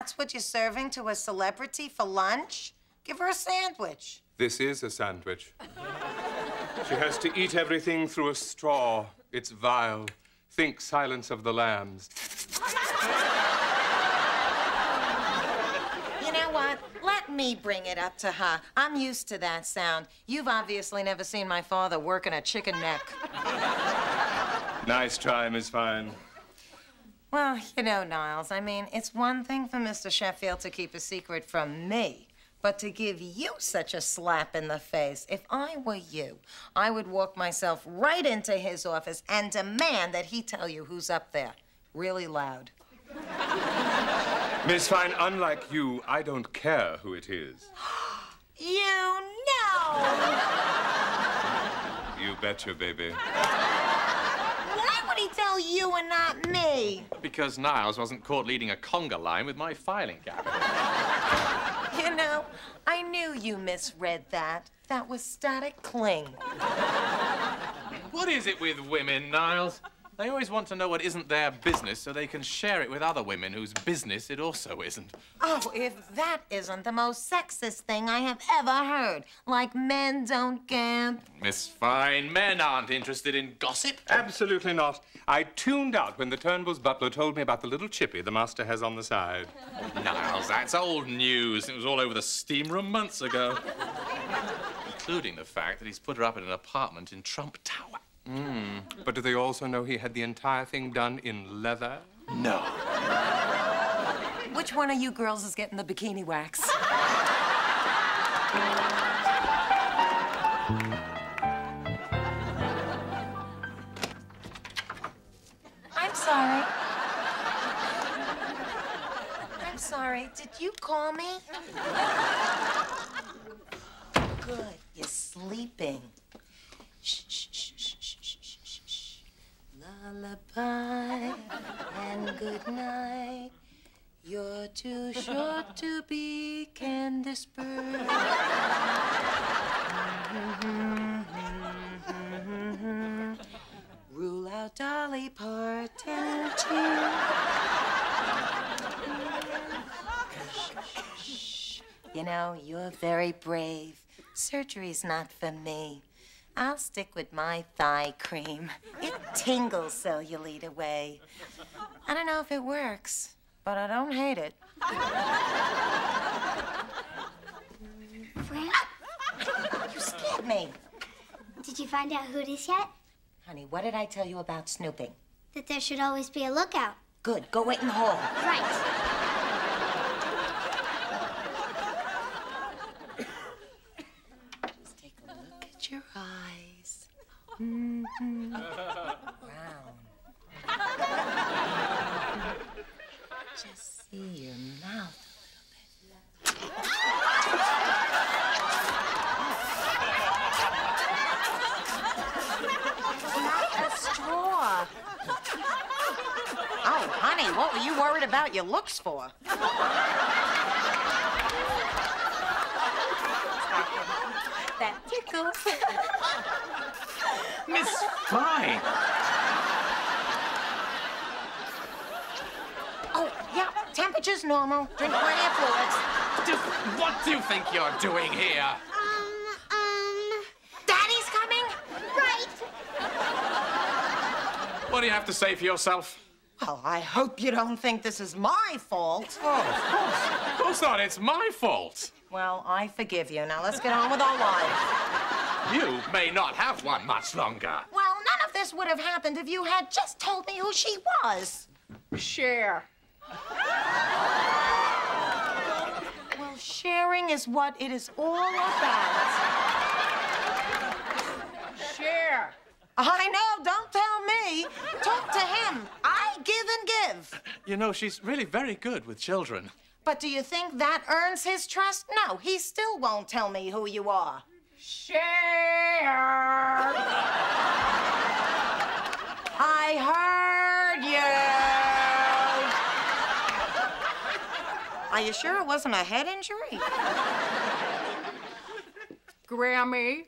That's what you're serving to a celebrity for lunch? Give her a sandwich. This is a sandwich. she has to eat everything through a straw. It's vile. Think Silence of the Lambs. You know what? Let me bring it up to her. I'm used to that sound. You've obviously never seen my father working a chicken neck. Nice try, Miss Fine. Well, you know, Niles, I mean, it's one thing for Mr. Sheffield to keep a secret from me, but to give you such a slap in the face. If I were you, I would walk myself right into his office and demand that he tell you who's up there. Really loud. Miss Fine, unlike you, I don't care who it is. You know! You betcha, baby. Why would he tell you and not me? Because Niles wasn't caught leading a conga line with my filing cabinet. You know, I knew you misread that. That was static cling. What is it with women, Niles? They always want to know what isn't their business so they can share it with other women whose business it also isn't. Oh, if that isn't the most sexist thing I have ever heard. Like men don't gamp. Miss Fine, men aren't interested in gossip. Absolutely not. I tuned out when the Turnbull's butler told me about the little chippy the master has on the side. Niles, that's old news. It was all over the steam room months ago. Including the fact that he's put her up in an apartment in Trump Tower. Mm. But do they also know he had the entire thing done in leather? No. Which one of you girls is getting the bikini wax? I'm sorry. I'm sorry. Did you call me? Good. You're sleeping. Lullaby and good night. You're too short to be Candice Bergen. Rule out Dolly Parton, too. You know, you're very brave. Surgery's not for me. I'll stick with my thigh cream. It tingles cellulite away. I don't know if it works, but I don't hate it. Frank, You scared me. did you find out who it is yet? Honey, what did I tell you about snooping? That there should always be a lookout. Good, go wait in the hall. Right. Let's take a look at your eyes. Mhm. Brown. Just see your mouth a little bit. Not a straw. Oh, honey, what were you worried about your looks for? That tickles. Miss Fine. Oh, yeah, temperature's normal. Drink plenty of fluids. Just what do you think you're doing here? Um, um, Daddy's coming? right. What do you have to say for yourself? Well, I hope you don't think this is my fault. Oh, of course. Of course not. It's my fault. Well, I forgive you. Now let's get on with our lives. You may not have one much longer. Well, none of this would have happened if you had just told me who she was. Share. Well, sharing is what it is all about. Share. I know, don't tell me. Talk to him. I give and give. You know, she's really very good with children. But do you think that earns his trust? No, he still won't tell me who you are. Share. I heard you. Are you sure it wasn't a head injury? Grammy.